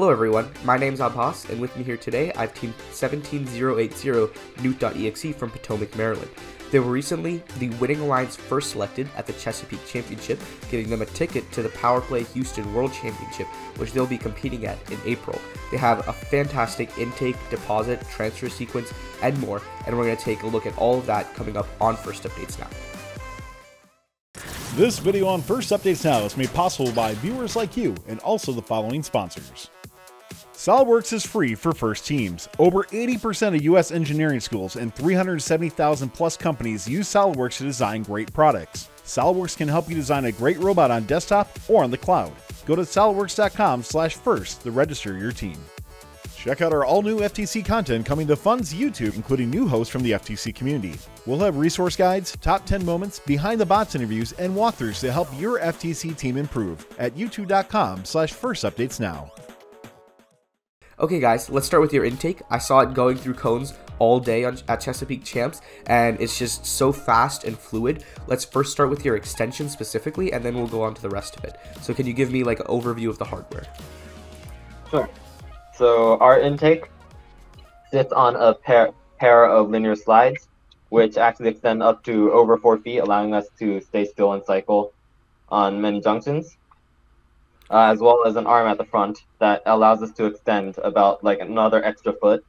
Hello everyone, my name is Abbas, and with me here today I have Team 17080 Newt.exe from Potomac, Maryland. They were recently the winning alliance first selected at the Chesapeake Championship, giving them a ticket to the Power Play Houston World Championship, which they'll be competing at in April. They have a fantastic intake, deposit, transfer sequence, and more, and we're going to take a look at all of that coming up on First Updates Now. This video on First Updates Now is made possible by viewers like you and also the following sponsors. SOLIDWORKS is free for first teams. Over 80% of US engineering schools and 370,000 plus companies use SOLIDWORKS to design great products. SOLIDWORKS can help you design a great robot on desktop or on the cloud. Go to solidworks.com slash first to register your team. Check out our all new FTC content coming to Fun's YouTube, including new hosts from the FTC community. We'll have resource guides, top 10 moments, behind the bots interviews, and walkthroughs to help your FTC team improve at youtube.com slash first updates now. Okay, guys, let's start with your intake. I saw it going through cones all day on, at Chesapeake Champs, and it's just so fast and fluid. Let's first start with your extension specifically, and then we'll go on to the rest of it. So, can you give me like an overview of the hardware? Sure. So our intake sits on a pair, pair of linear slides, which actually extend up to over four feet, allowing us to stay still and cycle on many junctions, uh, as well as an arm at the front that allows us to extend about like another extra foot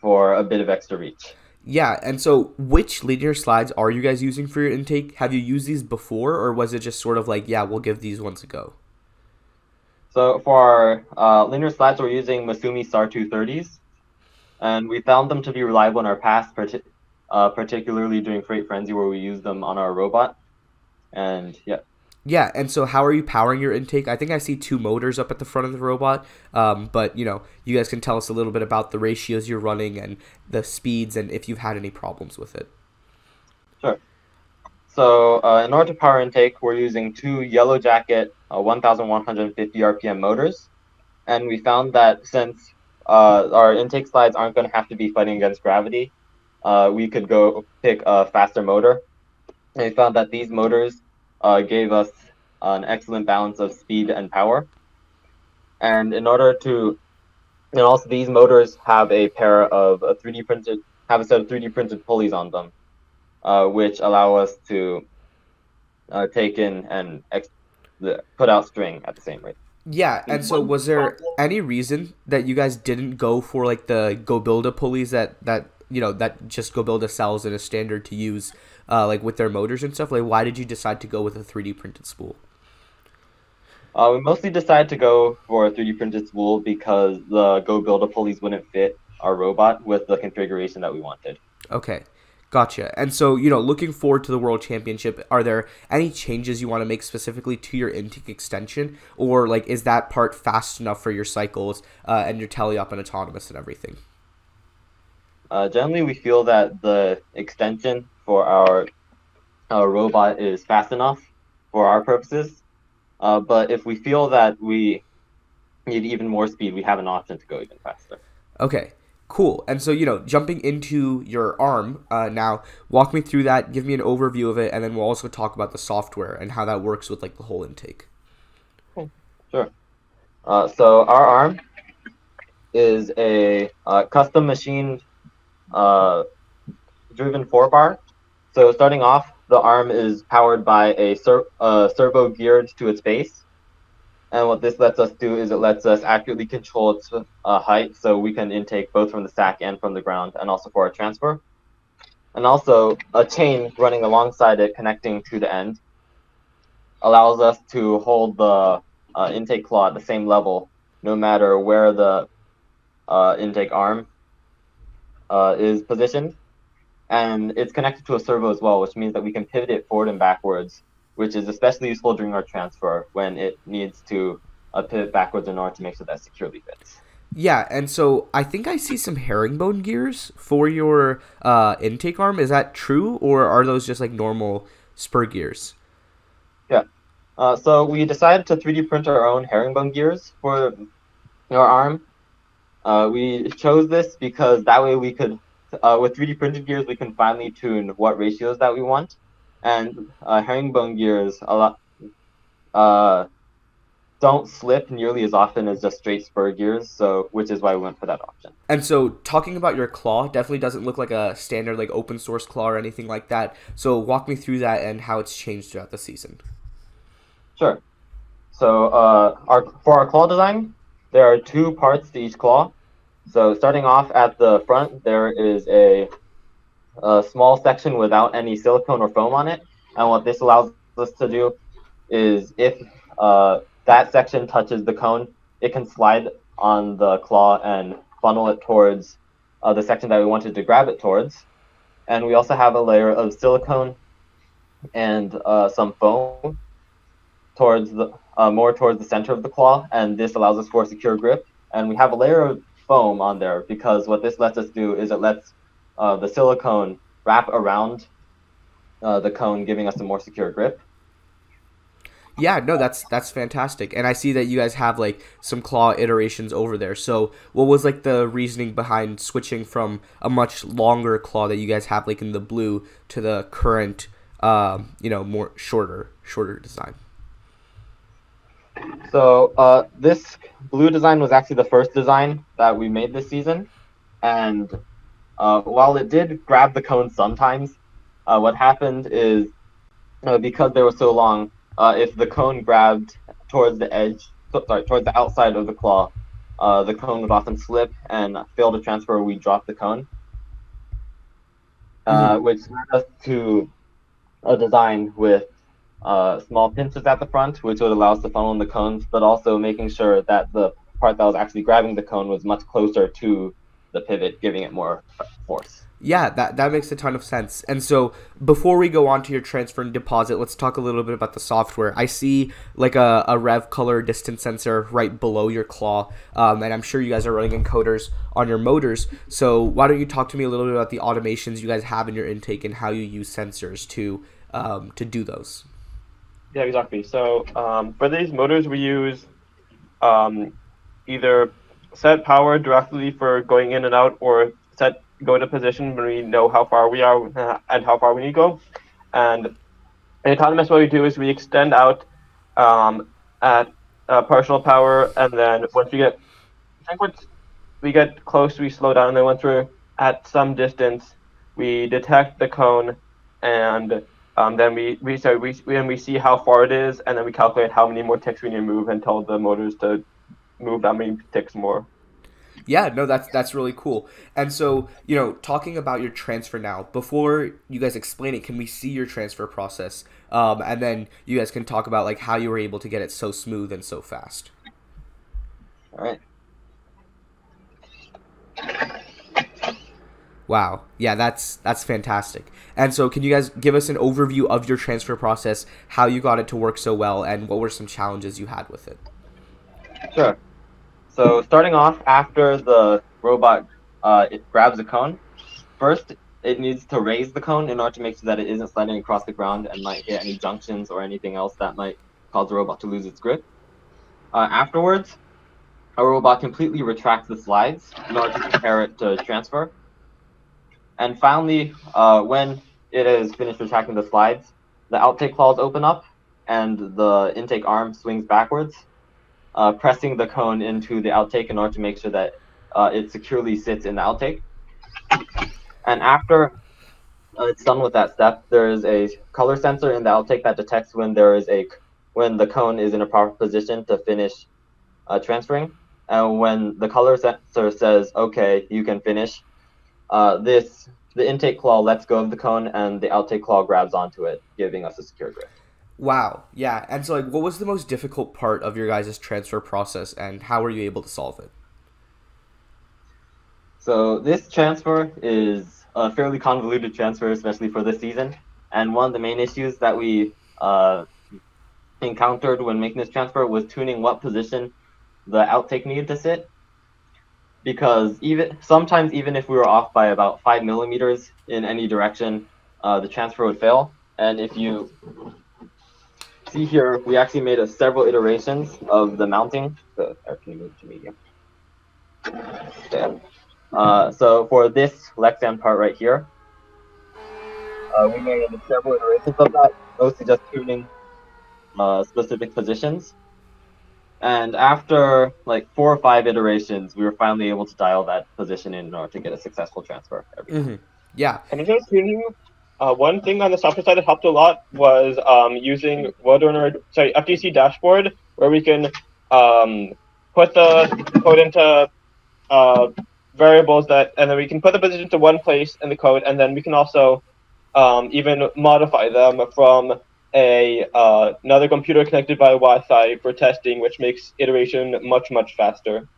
for a bit of extra reach. Yeah, and so which linear slides are you guys using for your intake? Have you used these before, or was it just sort of like, yeah, we'll give these ones a go? So for our uh, linear slides, we're using Misumi SAR 230s, and we found them to be reliable in our past, partic uh, particularly during Freight Frenzy where we used them on our robot. And yeah. Yeah, and so how are you powering your intake? I think I see two motors up at the front of the robot, um, but you know, you guys can tell us a little bit about the ratios you're running and the speeds, and if you've had any problems with it. Sure. So uh, in order to power intake, we're using two Yellow Jacket uh, 1,150 RPM motors. And we found that since uh, our intake slides aren't going to have to be fighting against gravity, uh, we could go pick a faster motor. And we found that these motors uh, gave us an excellent balance of speed and power. And in order to, and also these motors have a pair of a 3D printed, have a set of 3D printed pulleys on them uh, which allow us to uh, take in and ex- put out string at the same rate. Yeah, and so was there any reason that you guys didn't go for like the goBILDA pulleys that that you know that just goBILDA sells in a standard to use, uh, like with their motors and stuff? Like, why did you decide to go with a three D printed spool? Uh, we mostly decided to go for a 3D printed spool because the goBILDA pulleys wouldn't fit our robot with the configuration that we wanted. Okay. Gotcha. And so, you know, looking forward to the World Championship, are there any changes you want to make specifically to your intake extension? Or, like, is that part fast enough for your cycles uh, and your teleop and autonomous and everything? Uh, generally, we feel that the extension for our, our robot is fast enough for our purposes. Uh, but if we feel that we need even more speed, we have an option to go even faster. Okay. Cool. And so, you know, jumping into your arm uh, now, walk me through that, give me an overview of it, and then we'll also talk about the software and how that works with like the whole intake. Cool. Sure. Uh, so our arm is a uh, custom machined uh, driven four bar. So starting off, the arm is powered by a ser servo geared to its base. And what this lets us do is it lets us accurately control its uh, height so we can intake both from the stack and from the ground and also for our transfer. And also a chain running alongside it connecting to the end allows us to hold the uh, intake claw at the same level no matter where the uh, intake arm uh, is positioned. And it's connected to a servo as well, which means that we can pivot it forward and backwards which is especially useful during our transfer when it needs to uh, pivot backwards in order to make sure that securely fits. Yeah, and so I think I see some herringbone gears for your uh, intake arm. Is that true, or are those just like normal spur gears? Yeah. Uh, so we decided to 3D print our own herringbone gears for our arm. Uh, we chose this because that way we could, uh, with 3D printed gears, we can finely tune what ratios that we want and uh, herringbone gears a lot uh, don't slip nearly as often as just straight spur gears, so which is why we went for that option. And so, talking about your claw, definitely doesn't look like a standard like open source claw or anything like that. So, walk me through that and how it's changed throughout the season. Sure. So, uh, our for our claw design, there are two parts to each claw. So, starting off at the front, there is a, a small section without any silicone or foam on it, and what this allows us to do is if uh, that section touches the cone, it can slide on the claw and funnel it towards uh, the section that we wanted to grab it towards. And we also have a layer of silicone and uh, some foam towards the uh, more towards the center of the claw, and this allows us for a secure grip. And we have a layer of foam on there because what this lets us do is it lets uh, the silicone wrap around uh, the cone, giving us a more secure grip. Yeah, no, that's that's fantastic. And I see that you guys have like some claw iterations over there. So, what was like the reasoning behind switching from a much longer claw that you guys have like in the blue to the current um, you know, more shorter shorter design? So, uh, this blue design was actually the first design that we made this season. And uh, while it did grab the cone sometimes, uh, what happened is uh, because they were so long, uh, if the cone grabbed towards the edge, sorry, towards the outside of the claw, uh, the cone would often slip and fail to transfer. We drop the cone, uh, mm-hmm. which led us to a design with uh, small pincers at the front, which would allow us to funnel in the cones, but also making sure that the part that was actually grabbing the cone was much closer to the pivot, giving it more force. Yeah, that that makes a ton of sense. And so before we go on to your transfer and deposit, let's talk a little bit about the software. I see like a, a rev color distance sensor right below your claw, um, and I'm sure you guys are running encoders on your motors. So why don't you talk to me a little bit about the automations you guys have in your intake and how you use sensors to um, to do those? Yeah, exactly. So um, for these motors, we use um, either set power directly for going in and out, or set go into position when we know how far we are and how far we need to go. And in autonomous, what we do is we extend out um, at uh, partial power, and then once we get, I think once we get close, we slow down, and then once we're at some distance, we detect the cone, and um, then we we so we when we see how far it is, and then we calculate how many more ticks we need to move and tell the motors to move that many ticks more. Yeah, no, that's that's really cool. And so, you know, talking about your transfer now, before you guys explain it, can we see your transfer process? Um, and then you guys can talk about like how you were able to get it so smooth and so fast. All right. Wow. Yeah, that's that's fantastic. And so can you guys give us an overview of your transfer process, how you got it to work so well and what were some challenges you had with it? Sure. So starting off after the robot uh, it grabs a cone, first it needs to raise the cone in order to make sure that it isn't sliding across the ground and might hit any junctions or anything else that might cause the robot to lose its grip. Uh, afterwards, a robot completely retracts the slides in order to prepare it to transfer. And finally, uh, when it is finished retracting the slides, the outtake claws open up and the intake arm swings backwards uh, pressing the cone into the outtake in order to make sure that uh, it securely sits in the outtake. And after uh, it's done with that step, there is a color sensor in the outtake that detects when there is a when the cone is in a proper position to finish uh, transferring. And when the color sensor says, "Okay, you can finish," uh, this the intake claw lets go of the cone and the outtake claw grabs onto it, giving us a secure grip. Wow. Yeah. And so, like, what was the most difficult part of your guys' transfer process, and how were you able to solve it? So this transfer is a fairly convoluted transfer, especially for this season. And one of the main issues that we uh, encountered when making this transfer was tuning what position the outtake needed to sit. Because even sometimes, even if we were off by about five millimeters in any direction, uh, the transfer would fail. And if you see here, we actually made a several iterations of the mounting. So, can you move to medium? Yeah. Uh, so for this Lexan part right here, uh, we made several iterations of that, mostly just tuning uh, specific positions. And after like four or five iterations, we were finally able to dial that position in in order to get a successful transfer. every time. hmm Yeah. And in tuning, uh, one thing on the software side that helped a lot was um, using Roadrunner, sorry, FTC dashboard, where we can um, put the code into uh, variables that, and then we can put the position to one place in the code, and then we can also um, even modify them from a uh, another computer connected by Wi-Fi for testing, which makes iteration much much faster.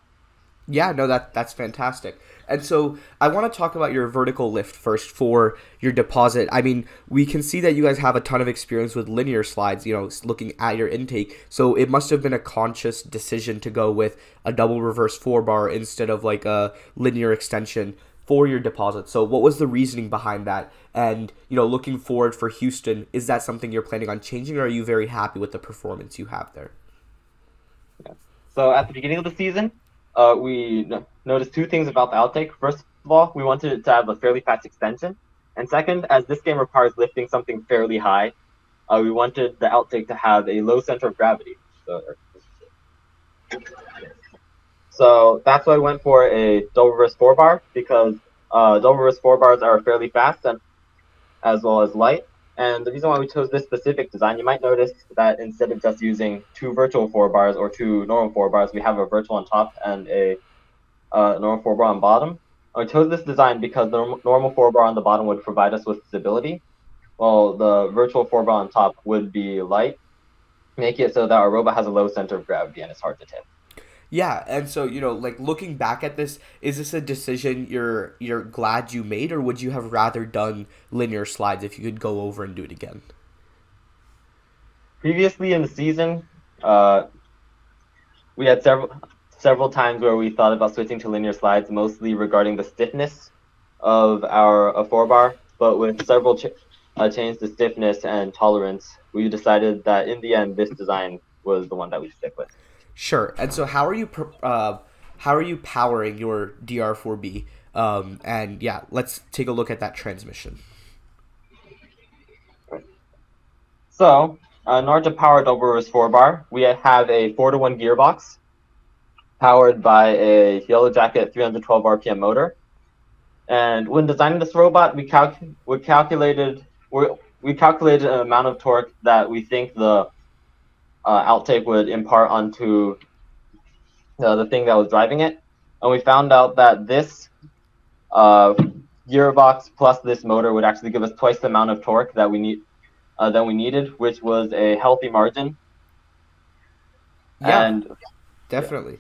Yeah, no, that that's fantastic. And so I want to talk about your vertical lift first for your deposit. I mean, we can see that you guys have a ton of experience with linear slides, you know, looking at your intake. So it must have been a conscious decision to go with a double reverse four bar instead of like a linear extension for your deposit. So what was the reasoning behind that? And, you know, looking forward for Houston, is that something you're planning on changing or are you very happy with the performance you have there? So at the beginning of the season, uh, we no- noticed two things about the outtake. First of all, we wanted to have a fairly fast extension, and second, as this game requires lifting something fairly high, uh, we wanted the outtake to have a low center of gravity. So, so that's why I went for a double four bar because uh, double four bars are fairly fast and as well as light. And the reason why we chose this specific design, you might notice that instead of just using two virtual four bars or two normal four bars, we have a virtual on top and a uh, normal four bar on bottom. I chose this design because the normal four bar on the bottom would provide us with stability, while the virtual four bar on top would be light, make it so that our robot has a low center of gravity and it's hard to tip. Yeah, and so you know, like looking back at this, is this a decision you're you're glad you made, or would you have rather done linear slides if you could go over and do it again? previously in the season, uh, we had several several times where we thought about switching to linear slides, mostly regarding the stiffness of our uh, four bar. But with several ch- uh, changes to stiffness and tolerance, we decided that in the end, this design was the one that we stick with. Sure. And so, how are you uh, how are you powering your DR4B? Um, and yeah, let's take a look at that transmission. So, uh, in order to power double reverse four bar, we have a four to one gearbox powered by a Yellow Jacket 312 RPM motor. And when designing this robot, we, calc- we calculated we, we calculated an amount of torque that we think the uh, outtake would impart onto uh, the thing that was driving it, and we found out that this uh, gearbox plus this motor would actually give us twice the amount of torque that we need uh, than we needed, which was a healthy margin. Yeah. And Definitely.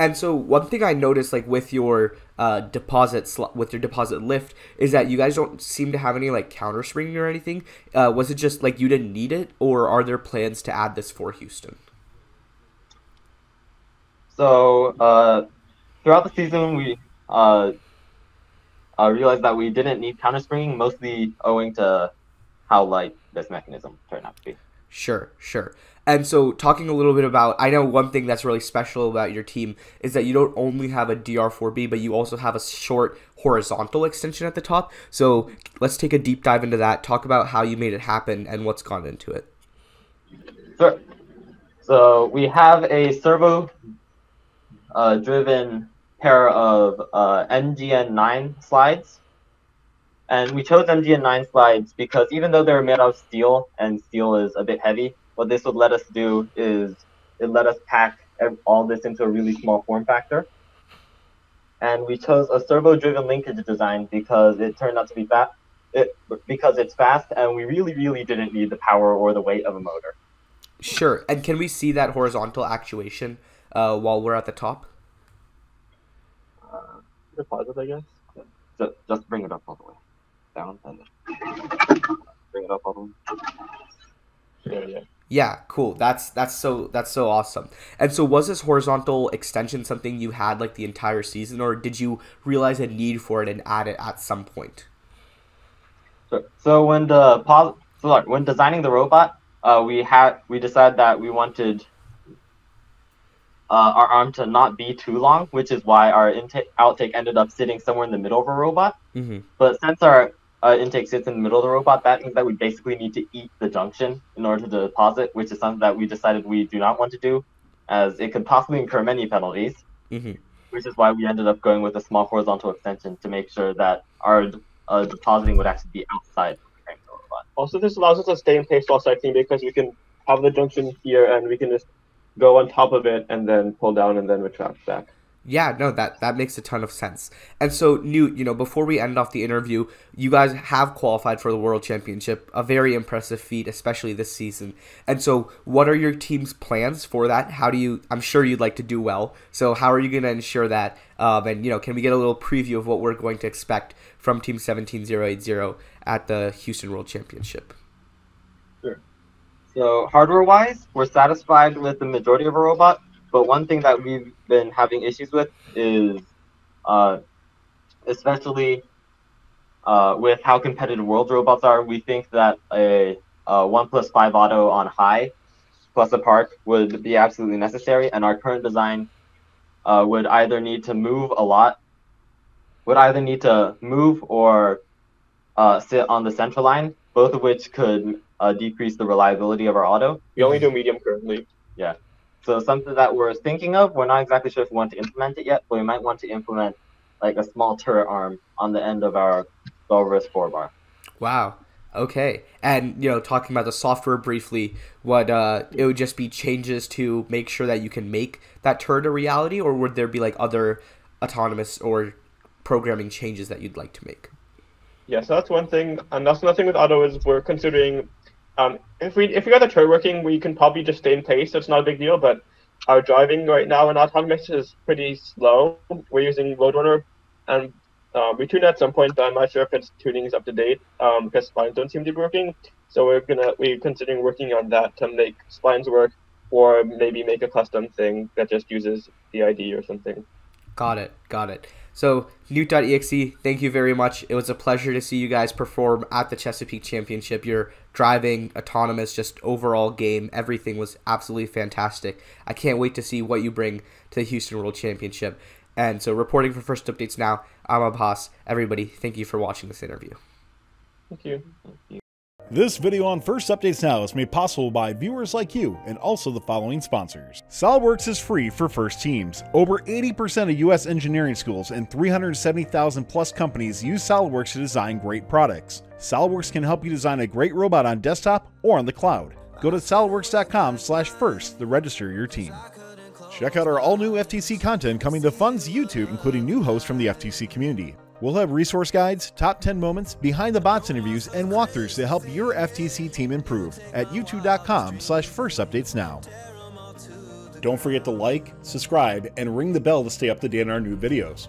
And so one thing I noticed, like with your uh, deposit sl- with your deposit lift, is that you guys don't seem to have any like counter springing or anything. Uh, was it just like you didn't need it, or are there plans to add this for Houston? So uh, throughout the season, we uh, uh, realized that we didn't need counter springing, mostly owing to how light this mechanism turned out to be. Sure, sure. And so, talking a little bit about, I know one thing that's really special about your team is that you don't only have a DR4B, but you also have a short horizontal extension at the top. So, let's take a deep dive into that. Talk about how you made it happen and what's gone into it. Sure. So we have a servo uh, driven pair of uh, MGN9 slides. And we chose MGN9 slides because even though they're made out of steel and steel is a bit heavy, what this would let us do is it let us pack all this into a really small form factor. And we chose a servo driven linkage design because it turned out to be fast. It, because it's fast and we really, really didn't need the power or the weight of a motor. Sure. And can we see that horizontal actuation uh, while we're at the top? uh, deposit, I guess. Just, just bring it up all the way down and then bring it up all the way. Yeah, yeah. Yeah, cool. That's that's so that's so awesome. And so was this horizontal extension something you had like the entire season or did you realize a need for it and add it at some point? So, so when the so like, when designing the robot, uh, we had we decided that we wanted uh, our arm to not be too long, which is why our intake outtake ended up sitting somewhere in the middle of a robot. Mhm. But since our uh, intake sits in the middle of the robot, that means that we basically need to eat the junction in order to deposit, which is something that we decided we do not want to do. as it could possibly incur many penalties, hmm which is why we ended up going with a small horizontal extension to make sure that our uh, depositing would actually be outside the of the robot. Also, this allows us to stay in place while cycling because we can have the junction here and we can just go on top of it and then pull down and then retract back. Yeah, no, that that makes a ton of sense. And so, Newt, you know, before we end off the interview, you guys have qualified for the World Championship, a very impressive feat, especially this season. And so, what are your team's plans for that? How do you? I'm sure you'd like to do well. So, how are you going to ensure that? Um, and you know, can we get a little preview of what we're going to expect from Team 17080 at the Houston World Championship? Sure. So hardware-wise, we're satisfied with the majority of our robot, but one thing that we've been having issues with is, uh, especially uh, with how competitive world robots are, we think that a, a one plus five auto on high plus a park would be absolutely necessary, and our current design uh, would either need to move a lot, would either need to move or uh, sit on the center line, both of which could uh, decrease the reliability of our auto. We only do medium currently. So something that we're thinking of, we're not exactly sure if we want to implement it yet, but we might want to implement like a small turret arm on the end of our Galvus four bar. Wow. Okay. And you know, talking about the software briefly, what uh it would just be changes to make sure that you can make that turret a reality or would there be like other autonomous or programming changes that you'd like to make? Yeah, so that's one thing, and that's another thing with auto is we're considering um, if we if we got the turret working, we can probably just stay in place. It's not a big deal. But our driving right now in autonomous is pretty slow. We're using Roadrunner, and uh, we tune at some point. But I'm not sure if its tuning is up to date um, because splines don't seem to be working. So we're gonna we're considering working on that to make splines work, or maybe make a custom thing that just uses the ID or something. Got it. Got it. So, Newt.exe, thank you very much. It was a pleasure to see you guys perform at the Chesapeake Championship. Your driving, autonomous, just overall game, everything was absolutely fantastic. I can't wait to see what you bring to the Houston World Championship. And so, reporting for First Updates now, I'm Abbas. Everybody, thank you for watching this interview. Thank you. This video on First Updates Now is made possible by viewers like you and also the following sponsors. SolidWorks is free for first teams. Over 80% of US engineering schools and 370,000 plus companies use SolidWorks to design great products. SolidWorks can help you design a great robot on desktop or on the cloud. Go to solidworks.com slash first to register your team. Check out our all-new FTC content coming to Fun's YouTube, including new hosts from the FTC community. We'll have resource guides, top 10 moments, behind the bots interviews, and walkthroughs to help your FTC team improve at youtube.com slash first updates now. Don't forget to like, subscribe, and ring the bell to stay up to date on our new videos.